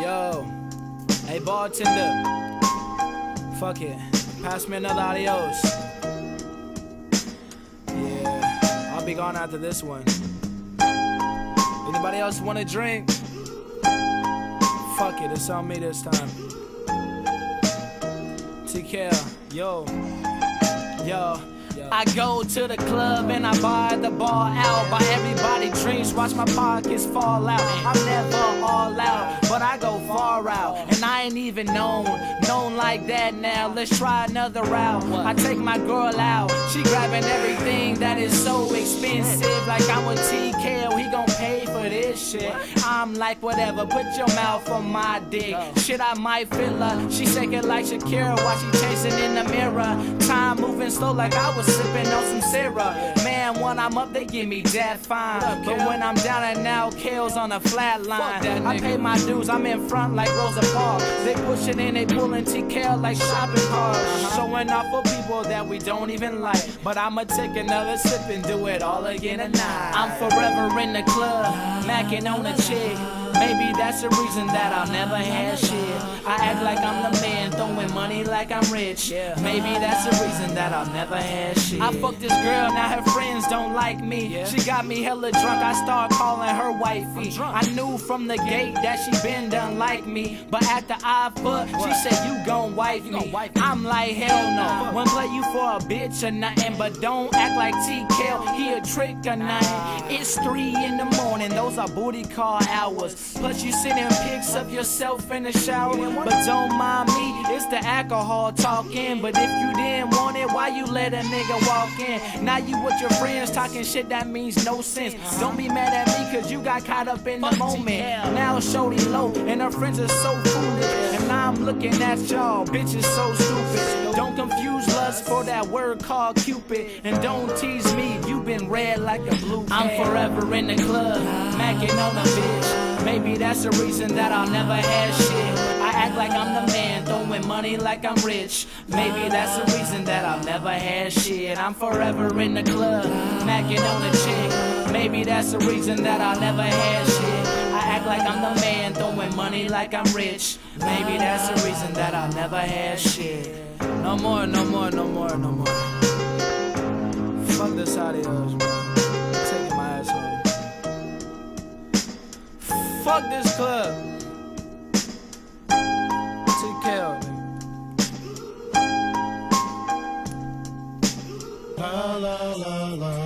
Yo, hey bartender, fuck it, pass me another adios. Yeah, I'll be gone after this one. Anybody else want a drink? Fuck it, it's on me this time. Take care, yo, yo. I go to the club and I buy the bar out. Buy everybody drinks, watch my pockets fall out. I'm never all out, but I go far out. And I ain't even known, known like that now. Let's try another route. I take my girl out, she grabbing everything that is so expensive. Like I'm with oh, TK, he gon' pay for this shit. I'm like, whatever, put your mouth on my dick. Shit, I might feel her. She shaking like Shakira while she chasing in the mirror. Time moving slow like I was sipping on some syrup. Man, when I'm up, they give me that fine. But when I'm down and out, Kale's on a flat line. I pay my dues, I'm in front like Rosa Parks. They pushing and they pulling T-Kewl like shopping carts. Uh-huh. Showing off for people that we don't even like. But I'ma take another sip and do it all again tonight. I'm forever in the club, macking on a chick. Maybe that's the reason that I'll never have shit. I act like I'm the money like I'm rich. Yeah. Maybe that's the reason that I'll never have shit. I fucked this girl, now her friends don't like me. She got me hella drunk, I start calling her wifey. I knew from the gate that she been done like me. But after I fucked, she said, You gon' wife me. I'm like, Hell no. Won't play you for a bitch or nothing, but don't act like TK, he a trick or nothing. It's three in the morning, those are booty call hours. Plus, you sending pics of yourself in the shower. But don't mind me, it's the alcohol talking. But if you didn't want it, why you let a nigga walk in? Now you with your friends talking shit that means no sense. Don't be mad at me, cause you got caught up in the moment. Now Shorty low, and her friends are so foolish. And now I'm looking at y'all, bitches so stupid. Don't confuse lust for that word called Cupid. And don't tease me, you been red like a blue. I'm forever in the club, macking on a bitch. Maybe that's the reason that I'll never have shit. I act like I'm the man, throwing money like I'm rich. Maybe that's the reason that I'll never have shit. I'm forever in the club, macking on a chick. Maybe that's the reason that I'll never have shit. I act like I'm the man, throwing money like I'm rich. Maybe that's the reason that I'll never have shit. No more, no more, no more, no more. Fuck this adios, bro. Taking my ass home. Fuck this club. La la la